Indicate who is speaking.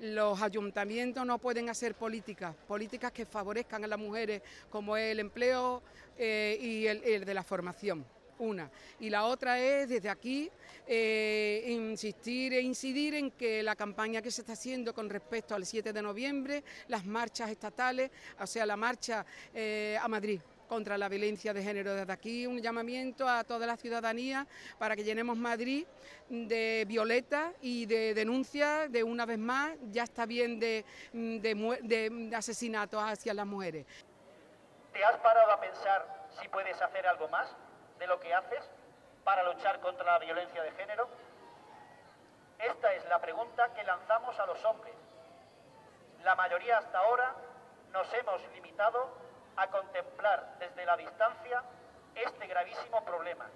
Speaker 1: Los ayuntamientos no pueden hacer políticas, políticas que favorezcan a las mujeres, como el empleo eh, y el de la formación una. Y la otra es desde aquí eh, insistir e incidir en que la campaña que se está haciendo con respecto al 7 de noviembre, las marchas estatales, o sea, la marcha eh, a Madrid contra la violencia de género. Desde aquí un llamamiento a toda la ciudadanía para que llenemos Madrid de violeta y de denuncias de una vez más, ya está bien de, de asesinatos hacia las mujeres.
Speaker 2: ¿Te has parado a pensar si puedes hacer algo más? de lo que haces para luchar contra la violencia de género? Esta es la pregunta que lanzamos a los hombres. La mayoría hasta ahora nos hemos limitado a contemplar desde la distancia este gravísimo problema.